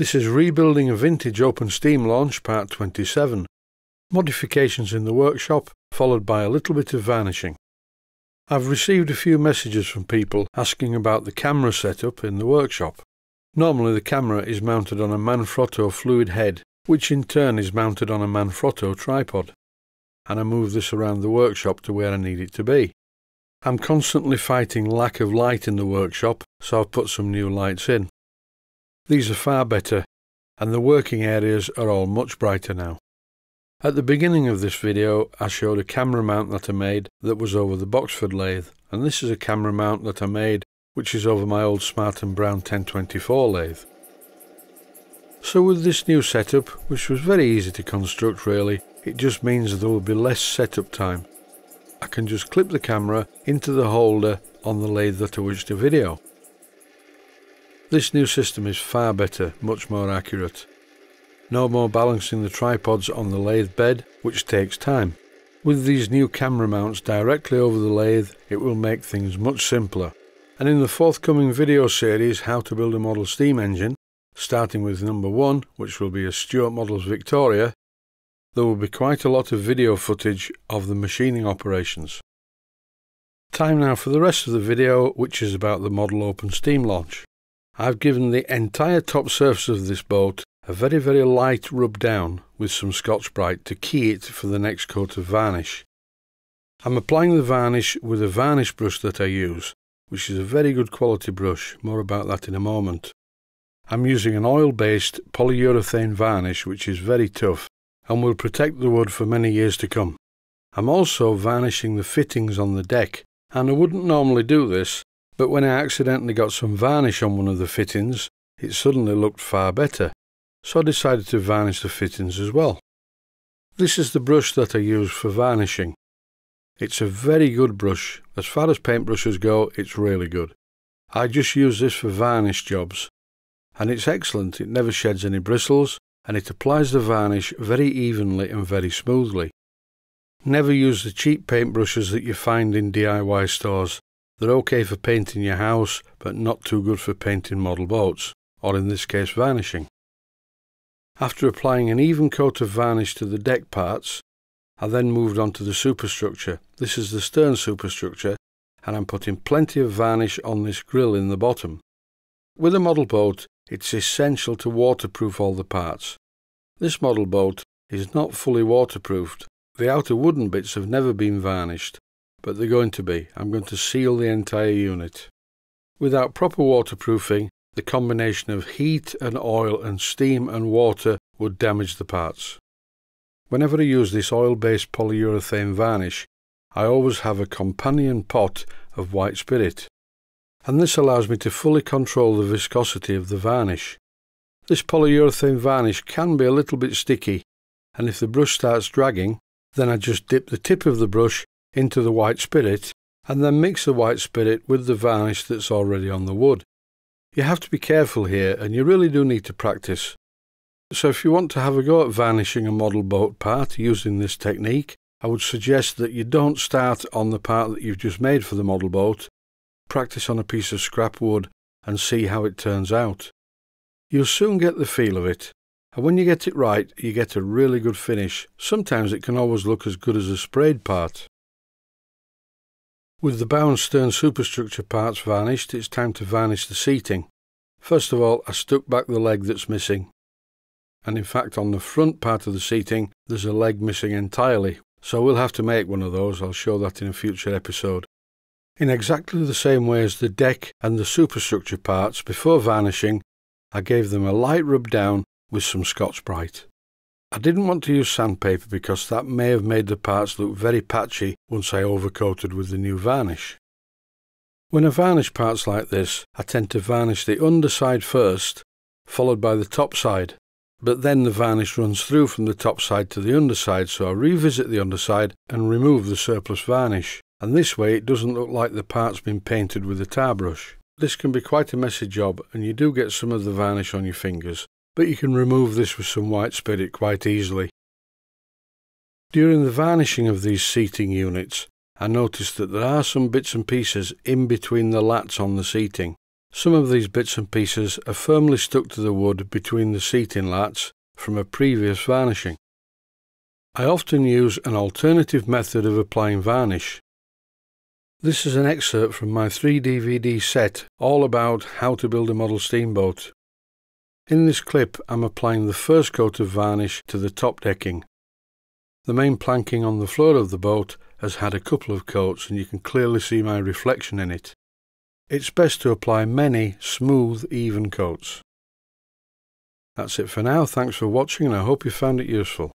This is Rebuilding a Vintage Open Steam Launch Part 27. Modifications in the workshop, followed by a little bit of varnishing. I've received a few messages from people asking about the camera setup in the workshop. Normally the camera is mounted on a Manfrotto fluid head, which in turn is mounted on a Manfrotto tripod. And I move this around the workshop to where I need it to be. I'm constantly fighting lack of light in the workshop, so I've put some new lights in. These are far better, and the working areas are all much brighter now. At the beginning of this video, I showed a camera mount that I made that was over the Boxford lathe, and this is a camera mount that I made which is over my old Smart & Brown 1024 lathe. So with this new setup, which was very easy to construct really, it just means there will be less setup time. I can just clip the camera into the holder on the lathe that I wish to video. This new system is far better, much more accurate. No more balancing the tripods on the lathe bed, which takes time. With these new camera mounts directly over the lathe, it will make things much simpler. And in the forthcoming video series, How to Build a Model Steam Engine, starting with number one, which will be a Stuart Models Victoria, there will be quite a lot of video footage of the machining operations. Time now for the rest of the video, which is about the model open steam launch. I've given the entire top surface of this boat a very very light rub down with some Scotch-Brite to key it for the next coat of varnish. I'm applying the varnish with a varnish brush that I use, which is a very good quality brush, more about that in a moment. I'm using an oil-based polyurethane varnish which is very tough and will protect the wood for many years to come. I'm also varnishing the fittings on the deck, and I wouldn't normally do this, but when I accidentally got some varnish on one of the fittings, it suddenly looked far better, so I decided to varnish the fittings as well. This is the brush that I use for varnishing. It's a very good brush. As far as paintbrushes go, it's really good. I just use this for varnish jobs, and it's excellent. It never sheds any bristles, and it applies the varnish very evenly and very smoothly. Never use the cheap paintbrushes that you find in DIY stores. They're okay for painting your house, but not too good for painting model boats, or in this case varnishing. After applying an even coat of varnish to the deck parts, I then moved on to the superstructure. This is the stern superstructure, and I'm putting plenty of varnish on this grill in the bottom. With a model boat, it's essential to waterproof all the parts. This model boat is not fully waterproofed. The outer wooden bits have never been varnished, but they're going to be. I'm going to seal the entire unit. Without proper waterproofing, the combination of heat and oil and steam and water would damage the parts. Whenever I use this oil-based polyurethane varnish, I always have a companion pot of white spirit, and this allows me to fully control the viscosity of the varnish. This polyurethane varnish can be a little bit sticky, and if the brush starts dragging, then I just dip the tip of the brush into the white spirit and then mix the white spirit with the varnish that's already on the wood. You have to be careful here and you really do need to practice. So if you want to have a go at varnishing a model boat part using this technique, I would suggest that you don't start on the part that you've just made for the model boat. Practice on a piece of scrap wood and see how it turns out. You'll soon get the feel of it, and when you get it right, you get a really good finish. Sometimes it can always look as good as a sprayed part. With the bow and stern superstructure parts varnished, it's time to varnish the seating. First of all, I stuck back the leg that's missing. And in fact, on the front part of the seating, there's a leg missing entirely, so we'll have to make one of those. I'll show that in a future episode. In exactly the same way as the deck and the superstructure parts, before varnishing, I gave them a light rub down with some Scotch-Brite. I didn't want to use sandpaper because that may have made the parts look very patchy once I overcoated with the new varnish. When I varnish parts like this, I tend to varnish the underside first, followed by the top side, but then the varnish runs through from the top side to the underside, so I revisit the underside and remove the surplus varnish, and this way it doesn't look like the part's been painted with a tar brush. This can be quite a messy job and you do get some of the varnish on your fingers, but you can remove this with some white spirit quite easily. During the varnishing of these seating units, I noticed that there are some bits and pieces in between the lats on the seating. Some of these bits and pieces are firmly stuck to the wood between the seating lats from a previous varnishing. I often use an alternative method of applying varnish. This is an excerpt from my 3 DVD set all about how to build a model steamboat. In this clip I'm applying the first coat of varnish to the top decking. The main planking on the floor of the boat has had a couple of coats and you can clearly see my reflection in it. It's best to apply many smooth, even coats. That's it for now. Thanks for watching and I hope you found it useful.